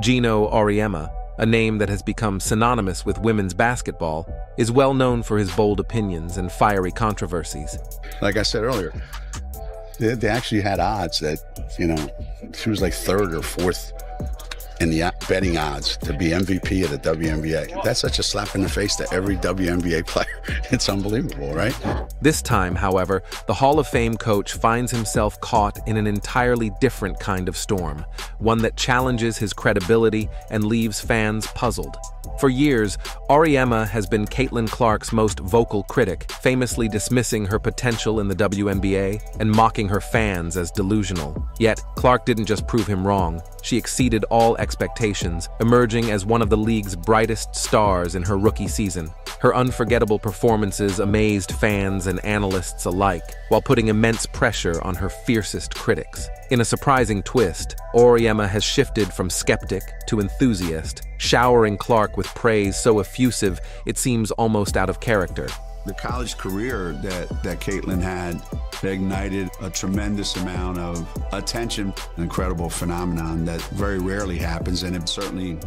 Geno Auriemma, a name that has become synonymous with women's basketball, is well known for his bold opinions and fiery controversies. Like I said earlier, they, they actually had odds that, you know, she was like third or fourth in the betting odds to be MVP of the WNBA. That's such a slap in the face to every WNBA player. It's unbelievable, right? This time, however, the Hall of Fame coach finds himself caught in an entirely different kind of storm, one that challenges his credibility and leaves fans puzzled. For years, Auriemma has been Caitlin Clark's most vocal critic, famously dismissing her potential in the WNBA and mocking her fans as delusional. Yet, Clark didn't just prove him wrong, she exceeded all expectations, emerging as one of the league's brightest stars in her rookie season. Her unforgettable performances amazed fans and analysts alike, while putting immense pressure on her fiercest critics. In a surprising twist, Auriemma has shifted from skeptic to enthusiast, showering Clark with praise so effusive it seems almost out of character. The college career that, that Caitlin had ignited a tremendous amount of attention, an incredible phenomenon that very rarely happens, and it certainly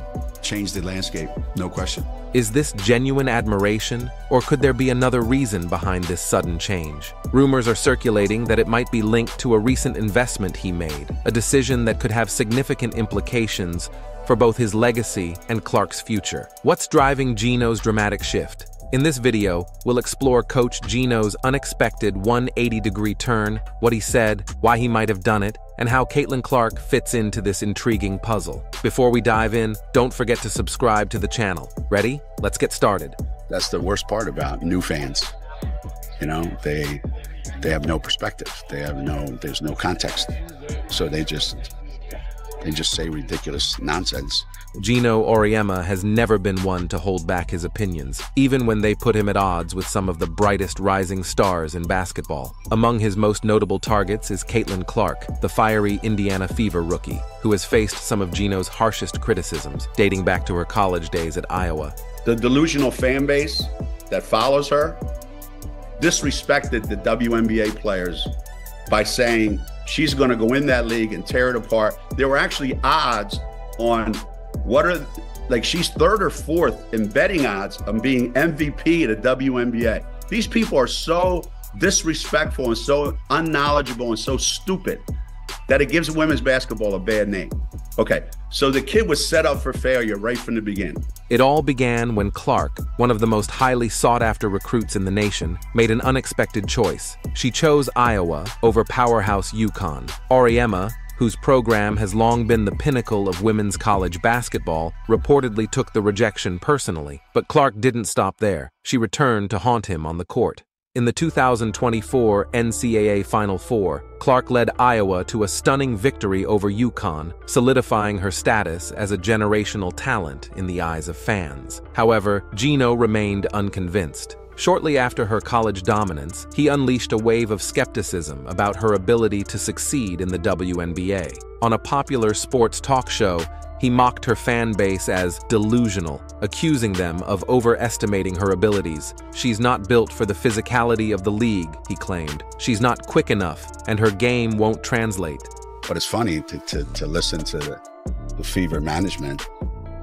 changed the landscape, no question. Is this genuine admiration, or could there be another reason behind this sudden change? Rumors are circulating that it might be linked to a recent investment he made, a decision that could have significant implications for both his legacy and Clark's future. What's driving Geno's dramatic shift? In this video, we'll explore Coach Geno's unexpected 180-degree turn, what he said, why he might have done it, and how Caitlin Clark fits into this intriguing puzzle. Before we dive in, don't forget to subscribe to the channel. Ready? Let's get started. That's the worst part about new fans. You know, they they have no perspective. They have no there's no context. So they just they just say ridiculous nonsense Geno Auriemma has never been one to hold back his opinions, even when they put him at odds with some of the brightest rising stars in basketball. Among his most notable targets is Caitlin Clark, the fiery Indiana Fever rookie, who has faced some of Geno's harshest criticisms, dating back to her college days at Iowa. The delusional fan base that follows her disrespected the WNBA players by saying she's going to go in that league and tear it apart. There were actually odds on what are like she's third or fourth in betting odds on being MVP at the WNBA. These people are so disrespectful and so unknowledgeable and so stupid that it gives women's basketball a bad name. Okay, so the kid was set up for failure right from the beginning. It all began when Clark, one of the most highly sought after recruits in the nation, made an unexpected choice. She chose Iowa over powerhouse UConn. Auriemma, whose program has long been the pinnacle of women's college basketball, reportedly took the rejection personally. But Clark didn't stop there. She returned to haunt him on the court. In the 2024 NCAA Final Four, Clark led Iowa to a stunning victory over UConn, solidifying her status as a generational talent in the eyes of fans. However, Geno remained unconvinced. Shortly after her college dominance, he unleashed a wave of skepticism about her ability to succeed in the WNBA. On a popular sports talk show, he mocked her fan base as delusional, accusing them of overestimating her abilities. She's not built for the physicality of the league, he claimed. She's not quick enough, and her game won't translate. But it's funny to, to, to listen to the, the fever management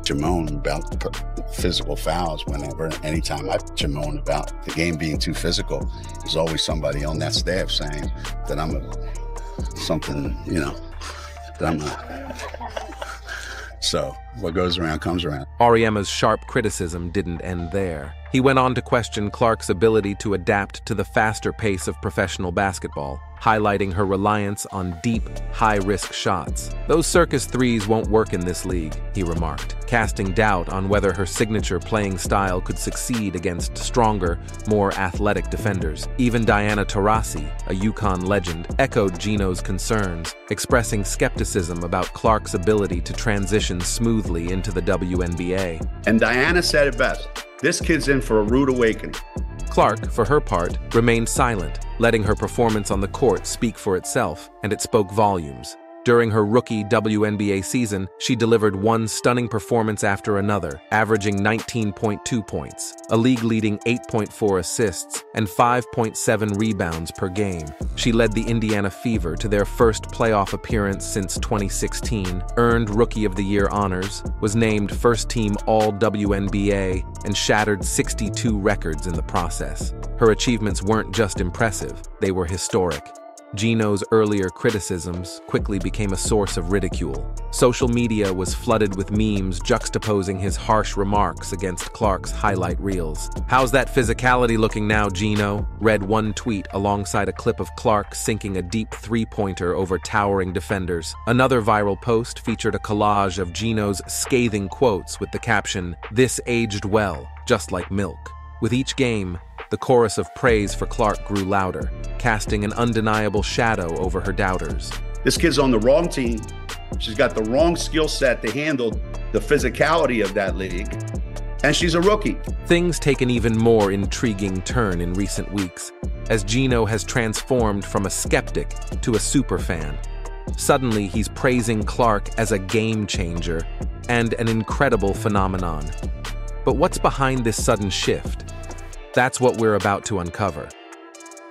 Jamon about physical fouls whenever, anytime I Jamon about the game being too physical, there's always somebody on that staff saying that I'm a, something, you know, that I'm a. So what goes around comes around. Auriemma's sharp criticism didn't end there. He went on to question Clark's ability to adapt to the faster pace of professional basketball highlighting her reliance on deep, high-risk shots. Those circus threes won't work in this league, he remarked, casting doubt on whether her signature playing style could succeed against stronger, more athletic defenders. Even Diana Taurasi, a UConn legend, echoed Geno's concerns, expressing skepticism about Clark's ability to transition smoothly into the WNBA. And Diana said it best, this kid's in for a rude awakening. Clark, for her part, remained silent, letting her performance on the court speak for itself, and it spoke volumes. During her rookie WNBA season, she delivered one stunning performance after another, averaging 19.2 points, a league-leading 8.4 assists, and 5.7 rebounds per game. She led the Indiana Fever to their first playoff appearance since 2016, earned Rookie of the Year honors, was named first-team All-WNBA, and shattered 62 records in the process. Her achievements weren't just impressive, they were historic. Geno's earlier criticisms quickly became a source of ridicule. Social media was flooded with memes juxtaposing his harsh remarks against Clark's highlight reels. How's that physicality looking now, Geno? read one tweet alongside a clip of Clark sinking a deep three-pointer over towering defenders. Another viral post featured a collage of Geno's scathing quotes with the caption, This aged well, just like milk. With each game, the chorus of praise for Clark grew louder, casting an undeniable shadow over her doubters. This kid's on the wrong team. She's got the wrong skill set to handle the physicality of that league. And she's a rookie. Things take an even more intriguing turn in recent weeks, as Geno has transformed from a skeptic to a superfan. Suddenly, he's praising Clark as a game changer and an incredible phenomenon. But what's behind this sudden shift? That's what we're about to uncover.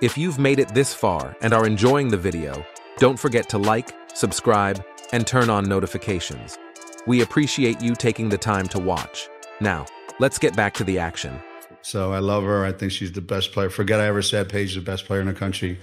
If you've made it this far and are enjoying the video, don't forget to like, subscribe, and turn on notifications. We appreciate you taking the time to watch. Now, let's get back to the action. So I love her. I think she's the best player. Forget I ever said Paige is the best player in the country.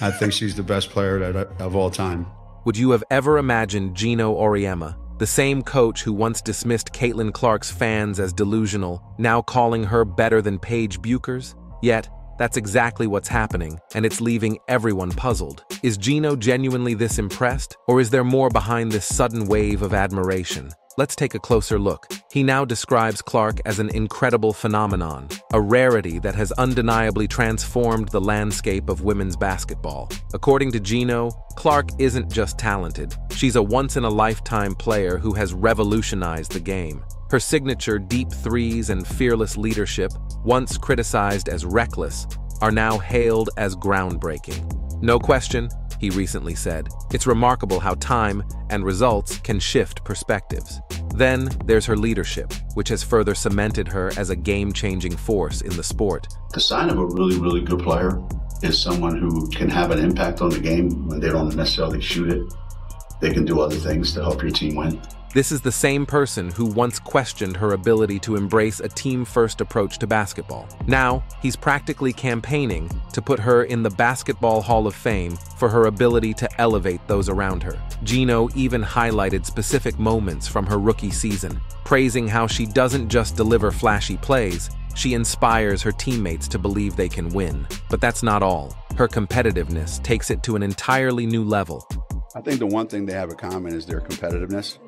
I think she's the best player of all time. Would you have ever imagined Geno Auriemma the same coach who once dismissed Caitlin Clark's fans as delusional, now calling her better than Paige Bueckers? Yet, that's exactly what's happening, and it's leaving everyone puzzled. Is Geno genuinely this impressed, or is there more behind this sudden wave of admiration? Let's take a closer look. He now describes Clark as an incredible phenomenon, a rarity that has undeniably transformed the landscape of women's basketball. According to Geno, Clark isn't just talented, she's a once-in-a-lifetime player who has revolutionized the game. Her signature deep threes and fearless leadership, once criticized as reckless, are now hailed as groundbreaking. No question, he recently said, it's remarkable how time and results can shift perspectives. Then there's her leadership, which has further cemented her as a game-changing force in the sport. The sign of a really, really good player is someone who can have an impact on the game when they don't necessarily shoot it. They can do other things to help your team win. This is the same person who once questioned her ability to embrace a team-first approach to basketball. Now, he's practically campaigning to put her in the Basketball Hall of Fame for her ability to elevate those around her. Geno even highlighted specific moments from her rookie season, praising how she doesn't just deliver flashy plays, she inspires her teammates to believe they can win. But that's not all. Her competitiveness takes it to an entirely new level. I think the one thing they have in common is their competitiveness.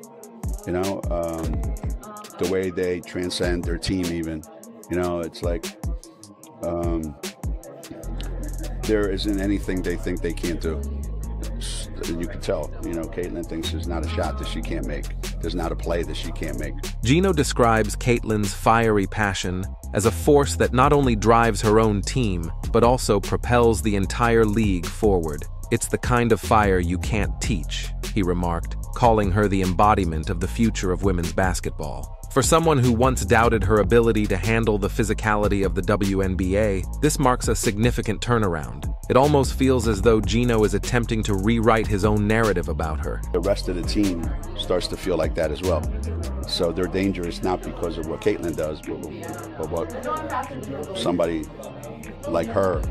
You know, um, the way they transcend their team, even. You know, it's like um, there isn't anything they think they can't do. You can tell, you know, Caitlin thinks there's not a shot that she can't make. There's not a play that she can't make. Geno describes Caitlin's fiery passion as a force that not only drives her own team, but also propels the entire league forward. It's the kind of fire you can't teach, he remarked, calling her the embodiment of the future of women's basketball. For someone who once doubted her ability to handle the physicality of the WNBA, this marks a significant turnaround. It almost feels as though Geno is attempting to rewrite his own narrative about her. The rest of the team starts to feel like that as well. So they're dangerous not because of what Caitlin does, but, but what somebody like her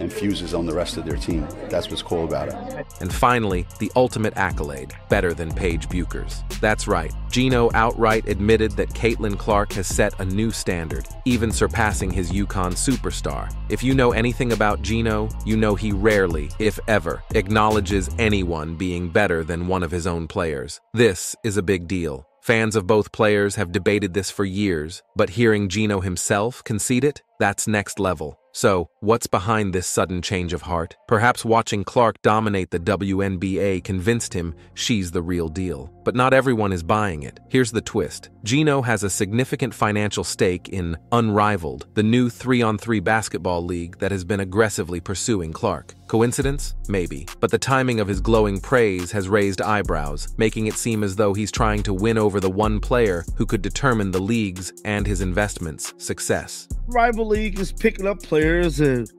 infuses on the rest of their team. That's what's cool about it. And finally, the ultimate accolade, better than Paige Bueckers. That's right, Geno outright admitted that Caitlin Clark has set a new standard, even surpassing his UConn superstar. If you know anything about Geno, you know he rarely, if ever, acknowledges anyone being better than one of his own players. This is a big deal. Fans of both players have debated this for years, but hearing Geno himself concede it, That's next level. So, what's behind this sudden change of heart? Perhaps watching Clark dominate the WNBA convinced him she's the real deal. But not everyone is buying it. Here's the twist Geno has a significant financial stake in Unrivaled, the new 3 on 3 basketball league that has been aggressively pursuing Clark. Coincidence? Maybe. But the timing of his glowing praise has raised eyebrows, making it seem as though he's trying to win over the one player who could determine the league's and his investment's success. Rival League is picking up players and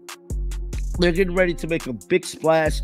they're getting ready to make a big splash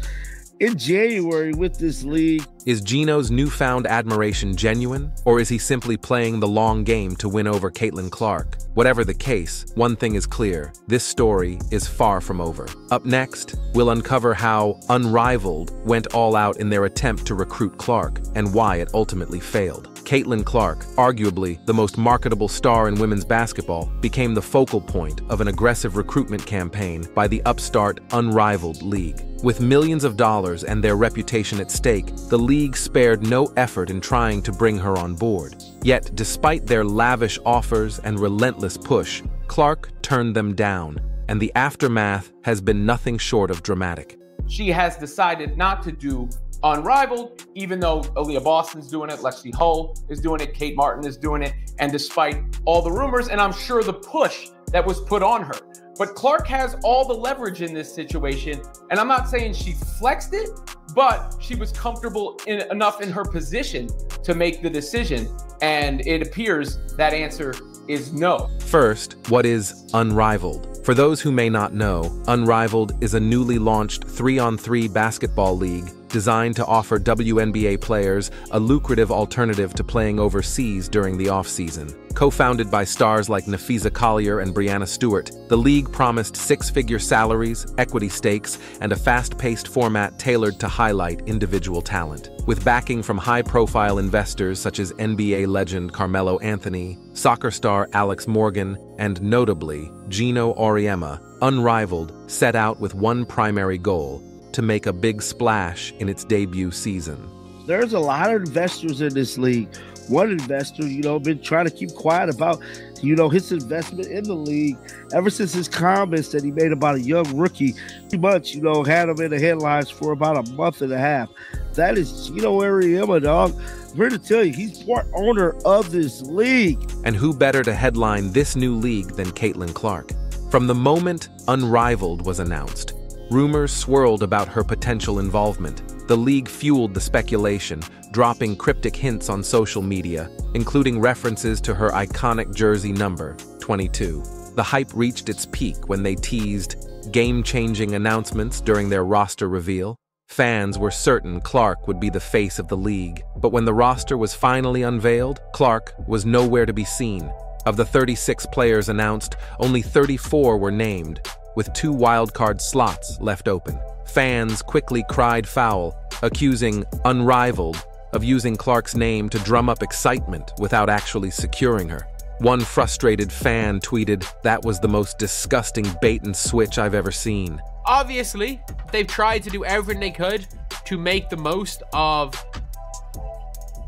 in January with this league. Is Geno's newfound admiration genuine, or is he simply playing the long game to win over Caitlin Clark? Whatever the case, one thing is clear this story is far from over. Up next, we'll uncover how Unrivaled went all out in their attempt to recruit Clark and why it ultimately failed. Caitlin Clark, arguably the most marketable star in women's basketball, became the focal point of an aggressive recruitment campaign by the upstart Unrivaled League. With millions of dollars and their reputation at stake, the league spared no effort in trying to bring her on board. Yet, despite their lavish offers and relentless push, Clark turned them down, and the aftermath has been nothing short of dramatic. She has decided not to do unrivaled, even though Aliyah Boston's doing it, Lexie Hull is doing it, Kate Martin is doing it, and despite all the rumors, and I'm sure the push that was put on her. But Clark has all the leverage in this situation, and I'm not saying she flexed it, but she was comfortable in, enough in her position to make the decision, and it appears that answer is no. First, what is Unrivaled? For those who may not know, Unrivaled is a newly launched 3 on 3 basketball league designed to offer WNBA players a lucrative alternative to playing overseas during the offseason. Co-founded by stars like Napheesa Collier and Breanna Stewart, the league promised six-figure salaries, equity stakes, and a fast-paced format tailored to highlight individual talent. With backing from high-profile investors such as NBA legend Carmelo Anthony, soccer star Alex Morgan, and notably, Geno Auriemma, Unrivaled set out with one primary goal, to make a big splash in its debut season. There's a lot of investors in this league. One investor, you know, been trying to keep quiet about, you know, his investment in the league ever since his comments that he made about a young rookie. Pretty much, you know, had him in the headlines for about a month and a half. That is you Geno Auriemma, dog. I'm here to tell you, he's part owner of this league. And who better to headline this new league than Caitlin Clark? From the moment Unrivaled was announced, Rumors swirled about her potential involvement. The league fueled the speculation, dropping cryptic hints on social media, including references to her iconic jersey number, 22. The hype reached its peak when they teased game-changing announcements during their roster reveal. Fans were certain Clark would be the face of the league, but when the roster was finally unveiled, Clark was nowhere to be seen. Of the 36 players announced, only 34 were named, with two wildcard slots left open. Fans quickly cried foul, accusing Unrivaled of using Clark's name to drum up excitement without actually securing her. One frustrated fan tweeted, That was the most disgusting bait and switch I've ever seen. Obviously, they've tried to do everything they could to make the most of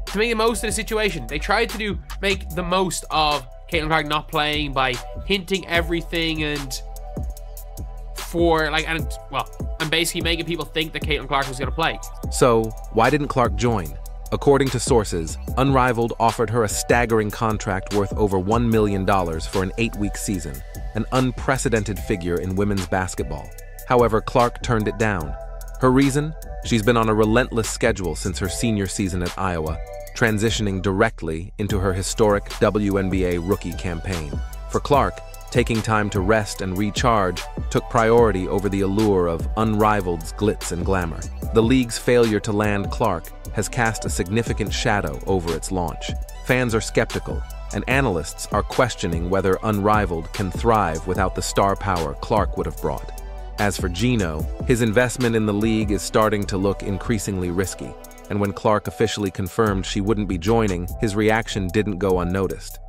to make the most of the situation. They tried to do make the most of Caitlin Clark not playing by hinting everything and for like and well, I'm basically making people think that Caitlin Clark was going to play. So why didn't Clark join? According to sources, Unrivaled offered her a staggering contract worth over $1 million for an eight-week season, an unprecedented figure in women's basketball. However, Clark turned it down. Her reason? She's been on a relentless schedule since her senior season at Iowa, transitioning directly into her historic WNBA rookie campaign. For Clark, Taking time to rest and recharge took priority over the allure of Unrivaled's glitz and glamour. The league's failure to land Clark has cast a significant shadow over its launch. Fans are skeptical, and analysts are questioning whether Unrivaled can thrive without the star power Clark would have brought. As for Geno, his investment in the league is starting to look increasingly risky, and when Clark officially confirmed she wouldn't be joining, his reaction didn't go unnoticed.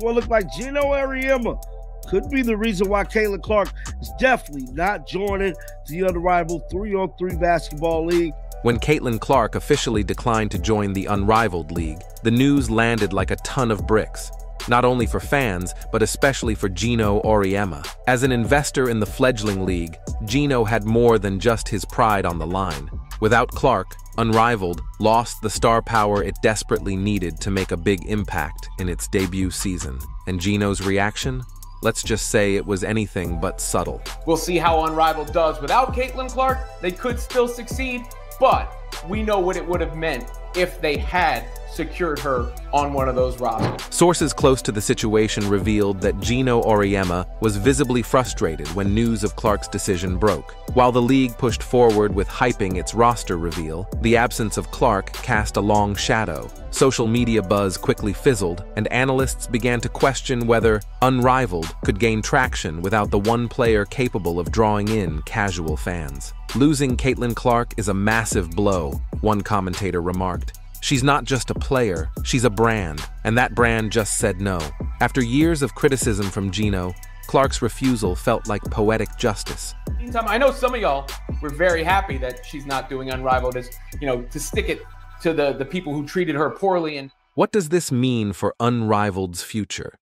Well, look like Geno Auriemma could be the reason why Caitlin Clark is definitely not joining the unrivaled 3 on 3 basketball league. When Caitlin Clark officially declined to join the Unrivaled League, the news landed like a ton of bricks. not only for fans, but especially for Geno Auriemma. As an investor in the fledgling league, Geno had more than just his pride on the line. Without Clark, Unrivaled lost the star power it desperately needed to make a big impact in its debut season. And Geno's reaction? Let's just say it was anything but subtle. We'll see how Unrivaled does without Caitlin Clark. They could still succeed, but we know what it would have meant if they had secured her on one of those rosters. Sources close to the situation revealed that Geno Auriemma was visibly frustrated when news of Clark's decision broke. While the league pushed forward with hyping its roster reveal, the absence of Clark cast a long shadow. Social media buzz quickly fizzled, and analysts began to question whether Unrivaled could gain traction without the one player capable of drawing in casual fans. Losing Caitlin Clark is a massive blow, one commentator remarked. She's not just a player, she's a brand, and that brand just said no. After years of criticism from Geno, Clark's refusal felt like poetic justice. Meantime, I know some of y'all were very happy that she's not doing Unrivaled as, you know, to stick it to the, the people who treated her poorly. And what does this mean for Unrivaled's future?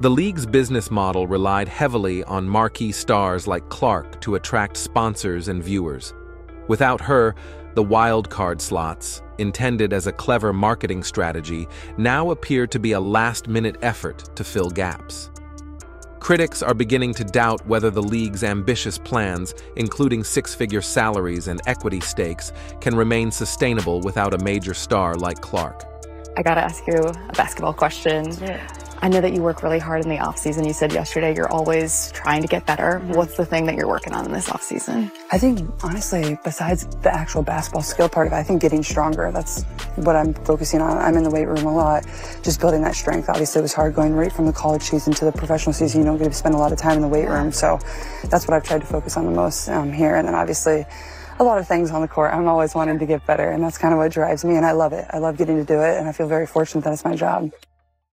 The league's business model relied heavily on marquee stars like Clark to attract sponsors and viewers. Without her, the wildcard slots, intended as a clever marketing strategy, now appear to be a last-minute effort to fill gaps. Critics are beginning to doubt whether the league's ambitious plans, including six-figure salaries and equity stakes, can remain sustainable without a major star like Clark. I gotta ask you a basketball question. Yeah. I know that you work really hard in the off season. You said yesterday you're always trying to get better. Mm-hmm. What's the thing that you're working on in this off season? I think honestly, besides the actual basketball skill part of it, I think getting stronger. That's what I'm focusing on. I'm in the weight room a lot, just building that strength. Obviously, it was hard going right from the college season to the professional season. You don't get to spend a lot of time in the weight room, so that's what I've tried to focus on the most um, here. And then obviously a lot of things on the court. I'm always wanting to get better, and that's kind of what drives me, and I love it. I love getting to do it, and I feel very fortunate that it's my job.